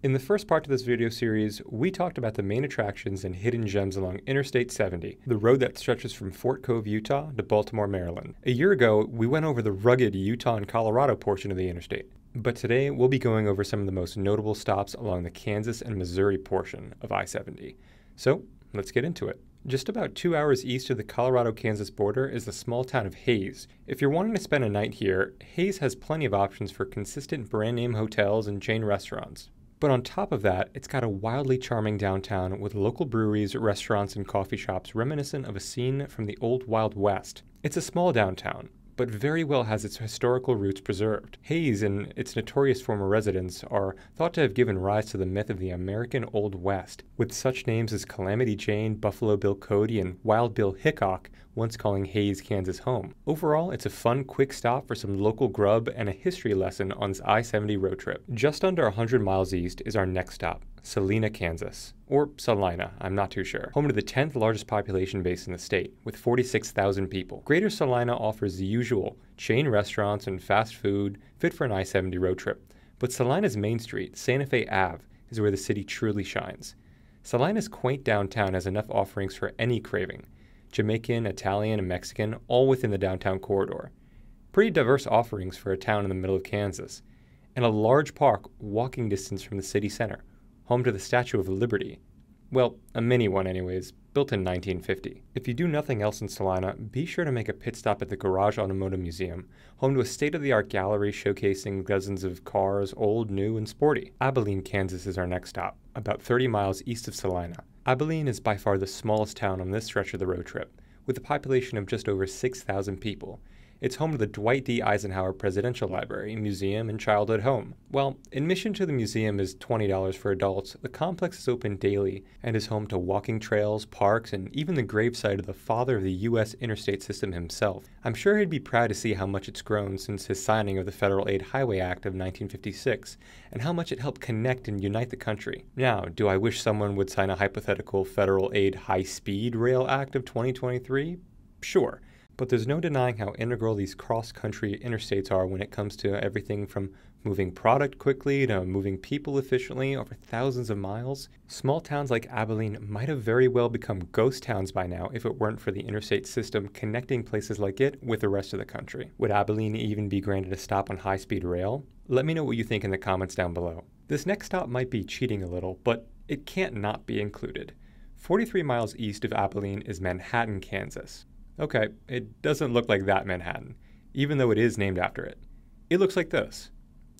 In the first part of this video series, we talked about the main attractions and hidden gems along Interstate 70, the road that stretches from Fort Cove, Utah to Baltimore, Maryland. A year ago, we went over the rugged Utah and Colorado portion of the interstate. But today, we'll be going over some of the most notable stops along the Kansas and Missouri portion of I 70. So, let's get into it. Just about two hours east of the Colorado Kansas border is the small town of Hays. If you're wanting to spend a night here, Hays has plenty of options for consistent brand name hotels and chain restaurants. But on top of that, it's got a wildly charming downtown with local breweries, restaurants, and coffee shops reminiscent of a scene from the old Wild West. It's a small downtown, but very well has its historical roots preserved. Hays and its notorious former residents are thought to have given rise to the myth of the American Old West, with such names as Calamity Jane, Buffalo Bill Cody, and Wild Bill Hickok once calling Hays, Kansas home. Overall, it's a fun, quick stop for some local grub and a history lesson on this I 70 road trip. Just under 100 miles east is our next stop, Salina, Kansas. Or Salina, I'm not too sure. Home to the 10th largest population base in the state, with 46,000 people. Greater Salina offers the usual chain restaurants and fast food fit for an I 70 road trip. But Salina's main street, Santa Fe Ave, is where the city truly shines. Salina's quaint downtown has enough offerings for any craving Jamaican, Italian, and Mexican, all within the downtown corridor. Pretty diverse offerings for a town in the middle of Kansas, and a large park walking distance from the city center, home to the Statue of Liberty. Well, a mini one, anyways, built in 1950. If you do nothing else in Salina, be sure to make a pit stop at the Garage Automotive Museum, home to a state of the art gallery showcasing dozens of cars, old, new, and sporty. Abilene, Kansas is our next stop, about 30 miles east of Salina. Abilene is by far the smallest town on this stretch of the road trip, with a population of just over 6,000 people, it's home to the Dwight D. Eisenhower Presidential Library, Museum, and Childhood Home. While admission to the museum is $20 for adults, the complex is open daily and is home to walking trails, parks, and even the gravesite of the father of the U.S. interstate system himself. I'm sure he'd be proud to see how much it's grown since his signing of the Federal Aid Highway Act of 1956, and how much it helped connect and unite the country. Now, do I wish someone would sign a hypothetical Federal Aid High Speed Rail Act of 2023? Sure but there's no denying how integral these cross country interstates are when it comes to everything from moving product quickly to moving people efficiently over thousands of miles. Small towns like Abilene might have very well become ghost towns by now if it weren't for the interstate system connecting places like it with the rest of the country. Would Abilene even be granted a stop on high speed rail? Let me know what you think in the comments down below. This next stop might be cheating a little, but it can't not be included. 43 miles east of Abilene is Manhattan, Kansas. Okay, it doesn't look like that Manhattan, even though it is named after it. It looks like this,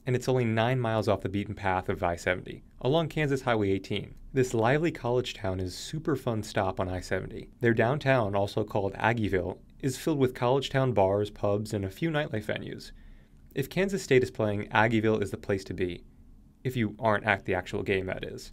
and it's only 9 miles off the beaten path of I 70, along Kansas Highway 18. This lively college town is super fun stop on I 70. Their downtown, also called Aggieville, is filled with college town bars, pubs, and a few nightlife venues. If Kansas State is playing, Aggieville is the place to be. If you aren't at the actual game, that is.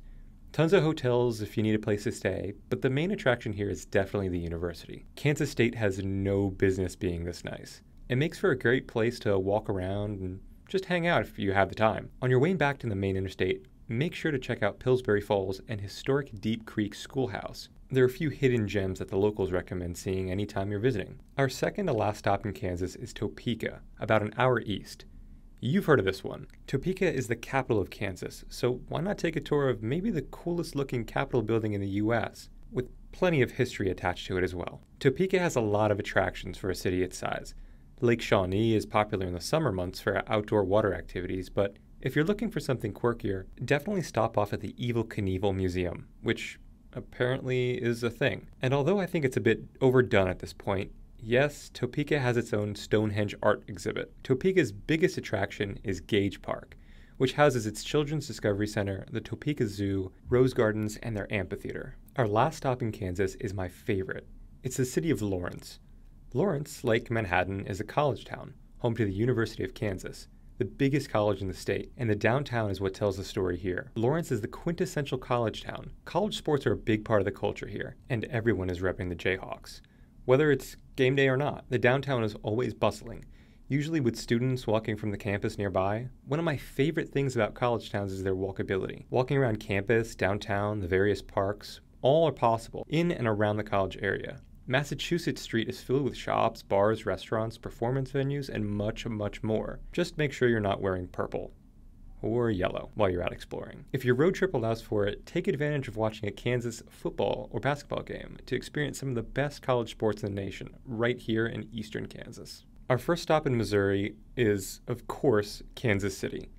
Tons of hotels if you need a place to stay, but the main attraction here is definitely the university. Kansas State has no business being this nice. It makes for a great place to walk around and just hang out if you have the time. On your way back to the main interstate, make sure to check out Pillsbury Falls and historic Deep Creek Schoolhouse. There are a few hidden gems that the locals recommend seeing anytime you're visiting. Our second to last stop in Kansas is Topeka, about an hour east. You've heard of this one. Topeka is the capital of Kansas, so why not take a tour of maybe the coolest looking Capitol building in the US, with plenty of history attached to it as well. Topeka has a lot of attractions for a city its size. Lake Shawnee is popular in the summer months for outdoor water activities, but if you're looking for something quirkier, definitely stop off at the Evel Knievel Museum, which apparently is a thing. And although I think it's a bit overdone at this point, Yes, Topeka has its own Stonehenge art exhibit. Topeka's biggest attraction is Gage Park, which houses its Children's Discovery Center, the Topeka Zoo, Rose Gardens, and their amphitheater. Our last stop in Kansas is my favorite. It's the city of Lawrence. Lawrence, like Manhattan, is a college town, home to the University of Kansas, the biggest college in the state, and the downtown is what tells the story here. Lawrence is the quintessential college town. College sports are a big part of the culture here, and everyone is repping the Jayhawks. Whether it's game day or not, the downtown is always bustling, usually with students walking from the campus nearby. One of my favorite things about college towns is their walkability. Walking around campus, downtown, the various parks, all are possible in and around the college area. Massachusetts Street is filled with shops, bars, restaurants, performance venues, and much, much more. Just make sure you're not wearing purple. Or yellow while you're out exploring. If your road trip allows for it, take advantage of watching a Kansas football or basketball game to experience some of the best college sports in the nation right here in eastern Kansas. Our first stop in Missouri is, of course, Kansas City.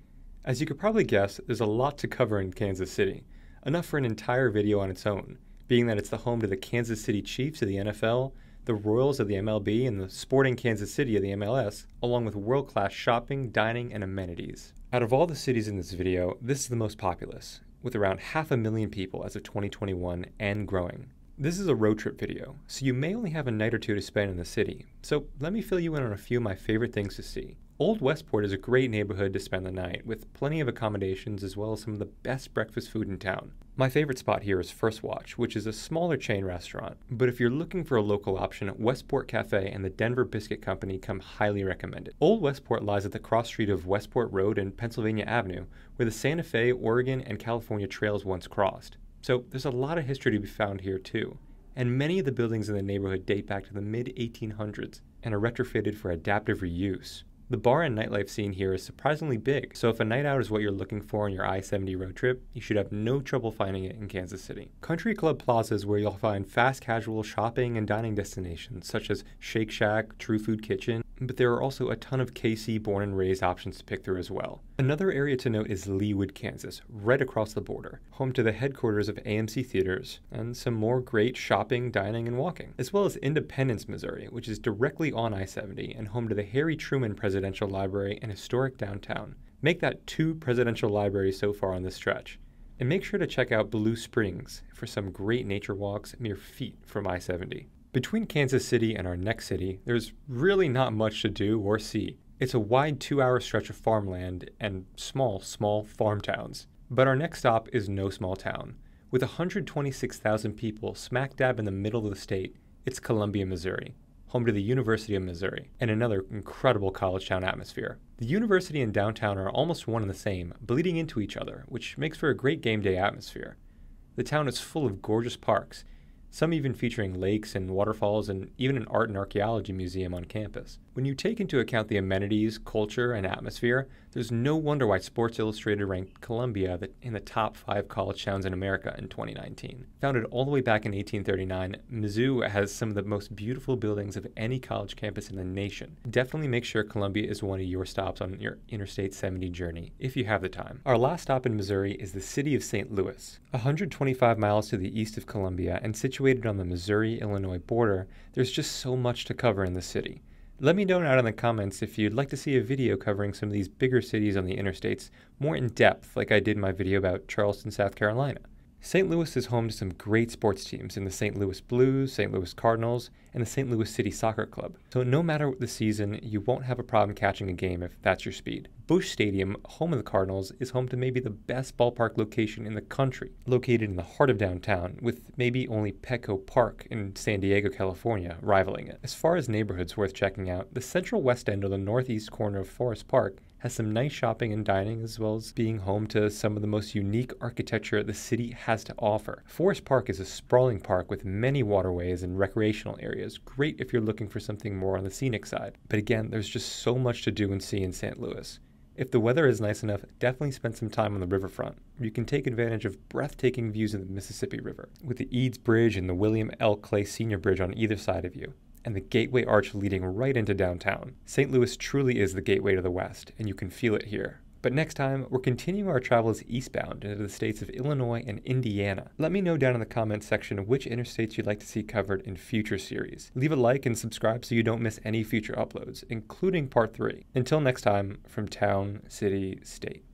As you could probably guess, there's a lot to cover in Kansas City, enough for an entire video on its own, being that it's the home to the Kansas City Chiefs of the NFL, the Royals of the MLB, and the Sporting Kansas City of the MLS, along with world class shopping, dining, and amenities. Out of all the cities in this video, this is the most populous, with around half a million people as of 2021 and growing. This is a road trip video, so you may only have a night or two to spend in the city, so let me fill you in on a few of my favorite things to see. Old Westport is a great neighborhood to spend the night, with plenty of accommodations as well as some of the best breakfast food in town. My favorite spot here is First Watch, which is a smaller chain restaurant, but if you're looking for a local option, Westport Cafe and the Denver Biscuit Company come highly recommended. Old Westport lies at the cross street of Westport Road and Pennsylvania Avenue, where the Santa Fe, Oregon, and California trails once crossed. So there's a lot of history to be found here too. And many of the buildings in the neighborhood date back to the mid 1800s and are retrofitted for adaptive reuse. The bar and nightlife scene here is surprisingly big, so if a night out is what you're looking for on your I 70 road trip, you should have no trouble finding it in Kansas City. Country Club Plaza is where you'll find fast casual shopping and dining destinations such as Shake Shack, True Food Kitchen, but there are also a ton of KC born and raised options to pick through as well. Another area to note is Leawood, Kansas, right across the border, home to the headquarters of AMC Theaters and some more great shopping, dining, and walking, as well as Independence, Missouri, which is directly on I 70 and home to the Harry Truman Presidential Library and historic downtown. Make that two presidential libraries so far on this stretch. And make sure to check out Blue Springs for some great nature walks mere feet from I 70. Between Kansas City and our next city, there's really not much to do or see. It's a wide two hour stretch of farmland and small, small farm towns. But our next stop is no small town. With 126,000 people smack dab in the middle of the state, it's Columbia, Missouri, home to the University of Missouri, and another incredible college town atmosphere. The university and downtown are almost one and the same, bleeding into each other, which makes for a great game day atmosphere. The town is full of gorgeous parks, some even featuring lakes and waterfalls and even an art and archaeology museum on campus. When you take into account the amenities, culture, and atmosphere, there's no wonder why Sports Illustrated ranked Columbia in the top five college towns in America in 2019. Founded all the way back in 1839, Mizzou has some of the most beautiful buildings of any college campus in the nation. Definitely make sure Columbia is one of your stops on your Interstate 70 journey, if you have the time. Our last stop in Missouri is the city of St. Louis. 125 miles to the east of Columbia and situated on the Missouri Illinois border, there's just so much to cover in the city. Let me know down in the comments if you'd like to see a video covering some of these bigger cities on the interstates more in depth, like I did in my video about Charleston, South Carolina. St. Louis is home to some great sports teams in the St. Louis Blues, St. Louis Cardinals, and the St. Louis City Soccer Club. So no matter the season, you won't have a problem catching a game if that's your speed. Busch Stadium, home of the Cardinals, is home to maybe the best ballpark location in the country, located in the heart of downtown, with maybe only Petco Park in San Diego, California, rivaling it. As far as neighborhoods worth checking out, the central west end or the northeast corner of Forest Park has some nice shopping and dining, as well as being home to some of the most unique architecture the city has to offer. Forest Park is a sprawling park with many waterways and recreational areas, great if you're looking for something more on the scenic side. But again, there's just so much to do and see in St. Louis. If the weather is nice enough, definitely spend some time on the riverfront, you can take advantage of breathtaking views of the Mississippi River, with the Eads Bridge and the William L. Clay Senior Bridge on either side of you and the Gateway Arch leading right into downtown. St. Louis truly is the gateway to the West, and you can feel it here. But next time, we're continuing our travels eastbound into the states of Illinois and Indiana. Let me know down in the comments section which interstates you'd like to see covered in future series. Leave a like and subscribe so you don't miss any future uploads, including part 3. Until next time, from town, city, state.